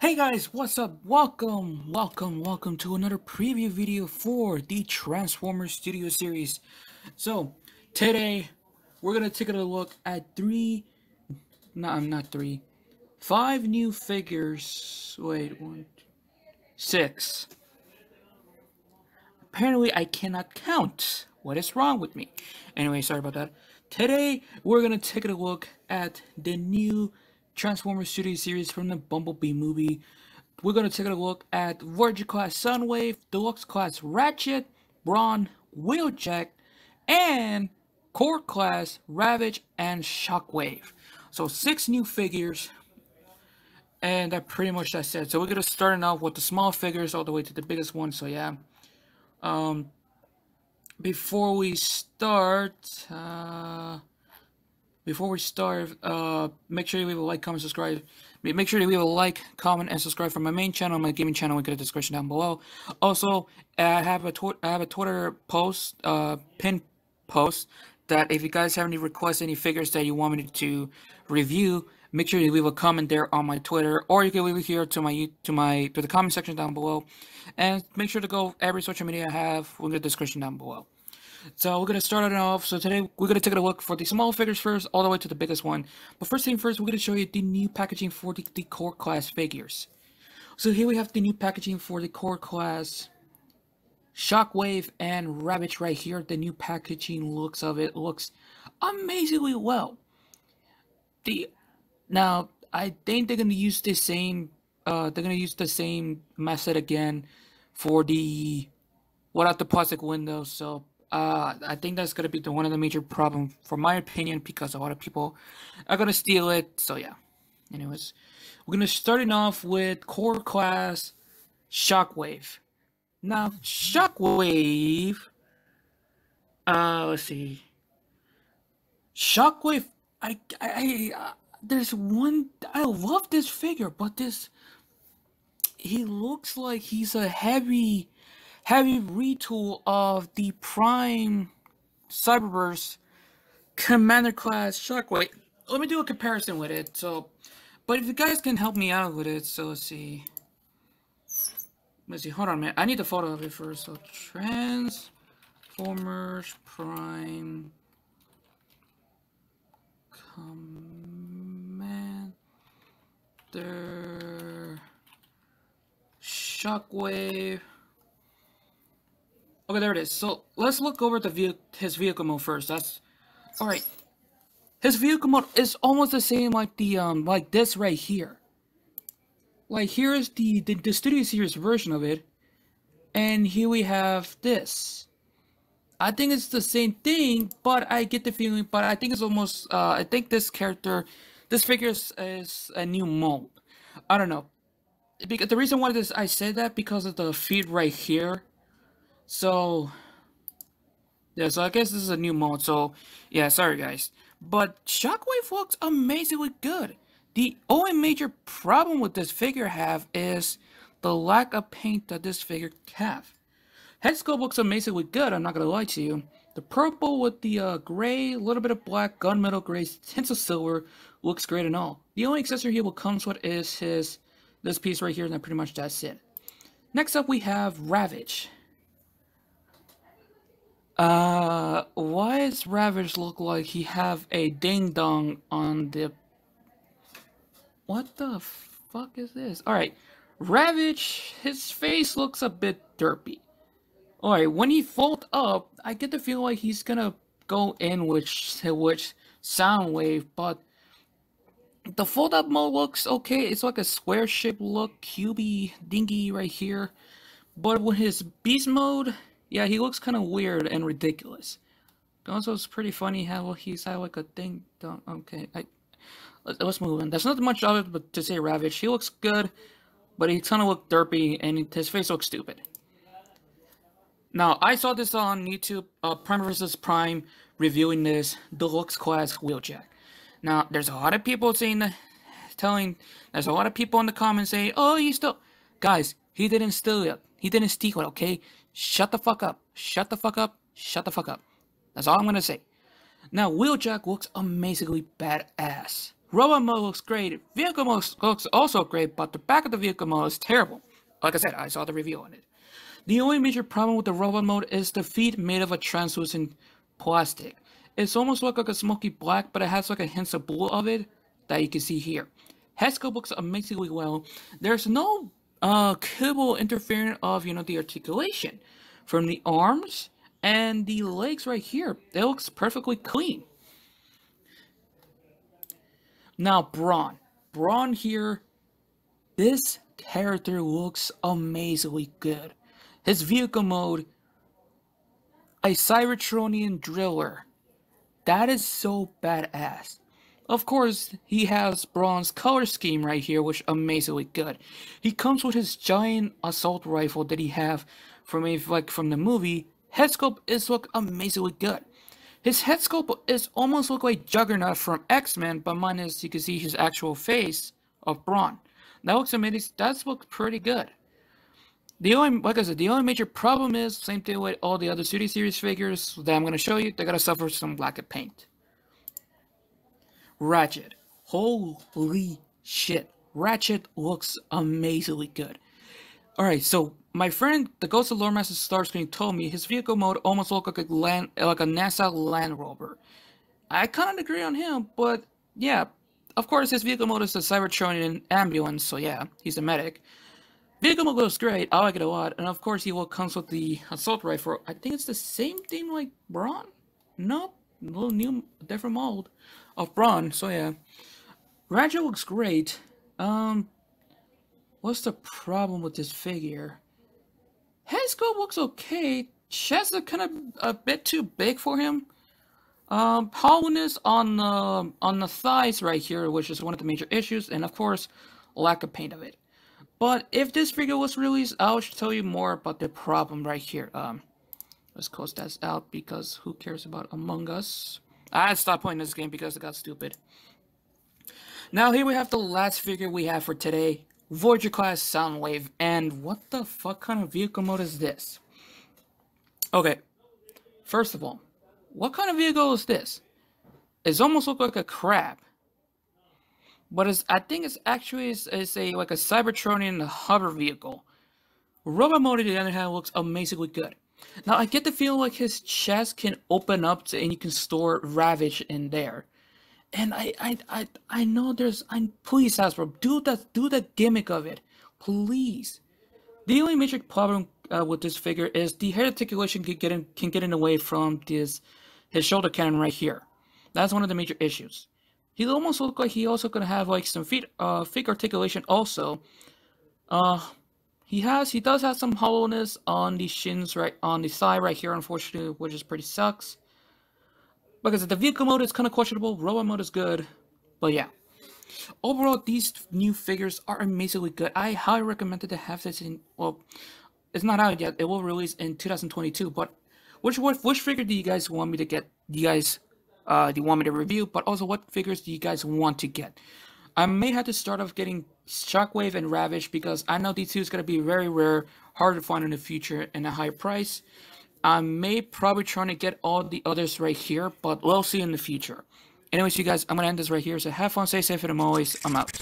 Hey guys, what's up? Welcome, welcome, welcome to another preview video for the Transformers Studio Series. So, today, we're gonna take a look at three, no, I'm not three, five new figures, wait, one, two, six. Apparently, I cannot count. What is wrong with me? Anyway, sorry about that. Today, we're gonna take a look at the new Transformers Studio Series from the Bumblebee movie. We're going to take a look at Voyager Class Soundwave, Deluxe Class Ratchet, Brawn, Wheeljack, and Core Class Ravage and Shockwave. So six new figures, and that pretty much that's it. So we're going to start off with the small figures all the way to the biggest one. So yeah. Um, before we start, uh, before we start, uh, make sure you leave a like, comment, subscribe. Make sure you leave a like, comment, and subscribe for my main channel, my gaming channel. Link in the description down below. Also, I have a I have a Twitter post, uh, pin post that if you guys have any requests, any figures that you want me to review, make sure you leave a comment there on my Twitter, or you can leave it here to my to my to the comment section down below, and make sure to go every social media I have in the description down below. So we're going to start it off. So today we're going to take a look for the small figures first, all the way to the biggest one. But first thing first, we're going to show you the new packaging for the, the core class figures. So here we have the new packaging for the core class Shockwave and Ravage right here. The new packaging looks of it looks amazingly well. The now I think they're gonna use the same uh they're gonna use the same method again for the without the plastic windows. So uh, I think that's gonna be the one of the major problem, for my opinion, because a lot of people are gonna steal it. So yeah. Anyways, we're gonna start it off with core class Shockwave. Now, Shockwave. Uh, let's see. Shockwave. I, I, I uh, there's one. I love this figure, but this. He looks like he's a heavy heavy retool of the Prime Cyberverse Commander Class Shockwave. Let me do a comparison with it. So, but if you guys can help me out with it, so let's see. Let's see. Hold on, man. I need the photo of it first. So, Transformers Prime Commander Shockwave. Okay, there it is. So let's look over the ve his vehicle mode first. That's all right. His vehicle mode is almost the same like the um like this right here. Like here is the the, the Studio Series version of it, and here we have this. I think it's the same thing, but I get the feeling. But I think it's almost. Uh, I think this character, this figure is, is a new mold. I don't know. Because the reason why this I said that because of the feet right here so, yeah, so I guess this is a new mode, so, yeah, sorry guys. But Shockwave looks amazingly good. The only major problem with this figure have is the lack of paint that this figure have. Head sculpt looks amazingly good, I'm not gonna lie to you. The purple with the uh, gray, a little bit of black, gunmetal gray, tints of silver looks great and all. The only accessory he will comes with is his this piece right here, and then pretty much that's it. Next up we have Ravage. Uh, why does Ravage look like he have a ding dong on the... What the fuck is this? Alright, Ravage, his face looks a bit derpy. Alright, when he fold up, I get the feel like he's gonna go in which which Soundwave, but the fold up mode looks okay. It's like a square shape look, cubey dingy right here. But with his beast mode, yeah, he looks kind of weird and ridiculous. Also, it's pretty funny how he's had like a thing. Don't, okay, I, let's move on. There's not much of it but to say Ravage. He looks good, but he kind of look derpy and his face looks stupid. Now, I saw this on YouTube, uh, Prime vs. Prime, reviewing this Deluxe Class Wheeljack. Now, there's a lot of people saying telling, there's a lot of people in the comments saying, oh, he still, guys, he didn't steal it. He didn't steal it, okay? Shut the fuck up. Shut the fuck up. Shut the fuck up. That's all I'm gonna say. Now, Wheeljack looks amazingly badass. Robot mode looks great. Vehicle mode looks also great, but the back of the vehicle mode is terrible. Like I said, I saw the review on it. The only major problem with the robot mode is the feet made of a translucent plastic. It's almost like, like a smoky black, but it has like a hint of blue of it that you can see here. Sculpt looks amazingly well. There's no uh, cable interfering of, you know, the articulation. From the arms and the legs right here, it looks perfectly clean. Now, Brawn. Brawn here, this character looks amazingly good. His vehicle mode, a Cybertronian driller. That is so badass. Of course, he has Brawn's color scheme right here, which amazingly good. He comes with his giant assault rifle that he have from a, like from the movie. Head sculpt is look amazingly good. His head sculpt is almost look like Juggernaut from X-Men, but minus you can see his actual face of Brawn. That looks amazing. That's look pretty good. The only, like I said, the only major problem is same thing with all the other Studio Series figures that I'm going to show you. They gotta suffer some lack of paint. Ratchet. Holy shit. Ratchet looks amazingly good. Alright, so my friend, the Ghost of Lore Master Starscream, told me his vehicle mode almost looked like a land, like a NASA Land Rover. I kind of agree on him, but yeah, of course his vehicle mode is a Cybertronian ambulance, so yeah, he's a medic. Vehicle mode looks great, I like it a lot, and of course he will comes with the assault rifle. I think it's the same thing like Brawn? Nope, little new, different mold of Brawn, so yeah. Ratchet looks great. Um, what's the problem with this figure? Head sculpt looks okay. Chest is kind of a bit too big for him. Um, hollowness on the on the thighs right here, which is one of the major issues, and of course, lack of paint of it. But if this figure was released, I'll tell you more about the problem right here. Um, let's close that out because who cares about Among Us? I stopped playing this game because it got stupid. Now here we have the last figure we have for today, Voyager class Soundwave, and what the fuck kind of vehicle mode is this? Okay, first of all, what kind of vehicle is this? It's almost look like a crab. But it's, I think it's actually it's, it's a like a Cybertronian hover vehicle. Robot mode on the other hand looks amazingly good. Now I get the feeling like his chest can open up to, and you can store Ravage in there. And I I I I know there's I'm please Hasbro do that do the gimmick of it. Please. The only major problem uh, with this figure is the head articulation can get in can get in the way from this his shoulder cannon right here. That's one of the major issues. He almost look like he also could have like some feet uh feet articulation also. Uh he has, he does have some hollowness on the shins right on the side right here, unfortunately, which is pretty sucks. Because the vehicle mode is kind of questionable, robot mode is good, but yeah. Overall, these new figures are amazingly good. I highly recommend to have this in, well, it's not out yet. It will release in 2022, but which what which figure do you guys want me to get? Do you guys uh, do you want me to review? But also, what figures do you guys want to get? I may have to start off getting Shockwave and Ravage because I know D2 is going to be very rare, hard to find in the future, and a high price. I may probably try to get all the others right here, but we'll see in the future. Anyways, you guys, I'm going to end this right here. So have fun, stay safe, and I'm always, I'm out.